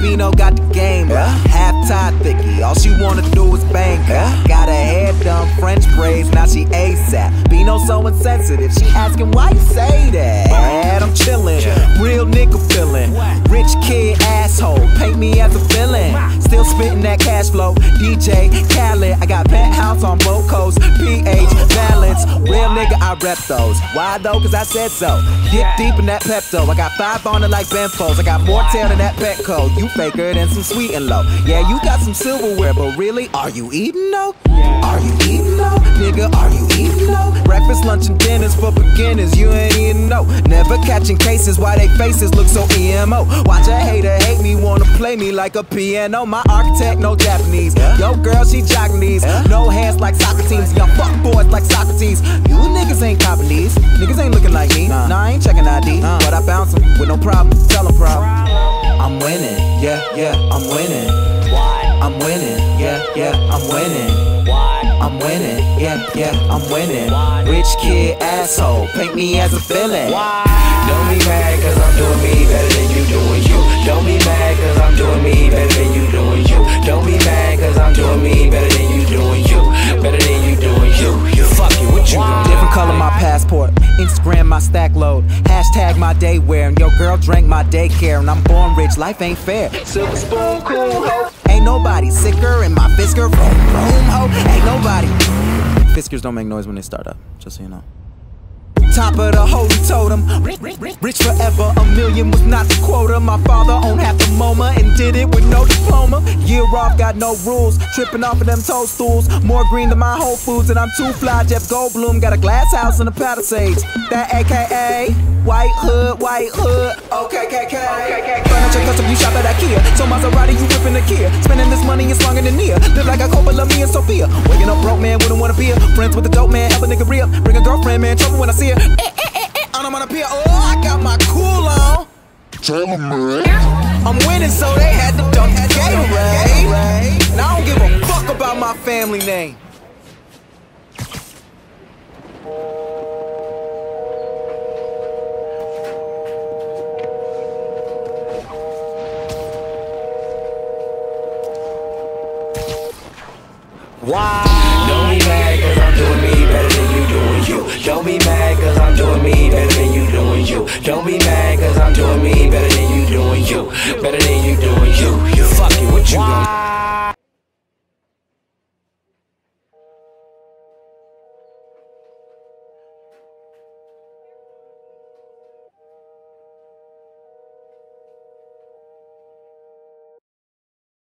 Bino got the game. Yeah. Half tied thicky, all she wanna do is bang. Yeah. Got her hair done, French braids, now she ASAP. Bino so insensitive, she asking why you say that. Still spittin' that cash flow. DJ Khaled, I got penthouse on both coasts. PH balance, real nigga, I rep those. Why though? Cause I said so. Dip deep in that Pepto. I got five on it like Benfos. I got more tail than that Petco. You faker than some Sweet'N Low. Yeah, you got some silverware, but really, are you eating though? Are you Breakfast, lunch, and dinners for beginners. You ain't even know. Never catching cases why they faces look so emo. Watch a hater hate me, wanna play me like a piano. My architect, no Japanese. Yo, girl, she Japanese. No hands like Socrates. Young fuck boys like Socrates. You niggas ain't copying these. Niggas ain't looking like me. Nah, I ain't checking ID. But I bounce 'em with no problem. Tell 'em problem. I'm winning. Yeah, yeah, I'm winning. I'm winning. Yeah, yeah, I'm winning. I'm winning, yeah, yeah, I'm winning. Rich kid asshole, paint me as a villain. Don't be mad cause I'm doing me better than you doing you. Don't be mad cause I'm doing me better than you doing you. Don't be mad cause I'm doing me better than you doing you. Better than you doing you. You fuck it, what you doing? Different color my passport, Instagram my stack load, hashtag my day wear, and your girl drank my daycare, and I'm born rich, life ain't fair. Silver spoon, cool ho. Ain't nobody sicker in my Fisker room, room ho. Ain't nobody. Fiskers don't make noise when they start up, just so you know. Top of the holy totem. Rich forever, a million was not the quota. My father owned half the MoMA and did it with no diploma. Year off, got no rules. Tripping off of them toadstools. More green than my Whole Foods, and I'm too fly. Jeff Goldblum got a glass house in the Palisades. That AKA White Hood, White Hood. Okay, KK. Furniture custom, you shop at IKEA. So Maserati, you a. Help a nigga re up. Bring a girlfriend, man. Trouble when I see her. Eh, eh, eh, eh. I'm on a pier. Oh, I got my cool on. Tell 'em, man. I'm winning, so they had to dump that Gatorade. And I don't give a fuck about my family name. Why? Don't be mad cause I'm doing me better Don't be mad cause I'm doing me better than you doing you. Better than you doing you. You fuck it, what you